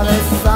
other side.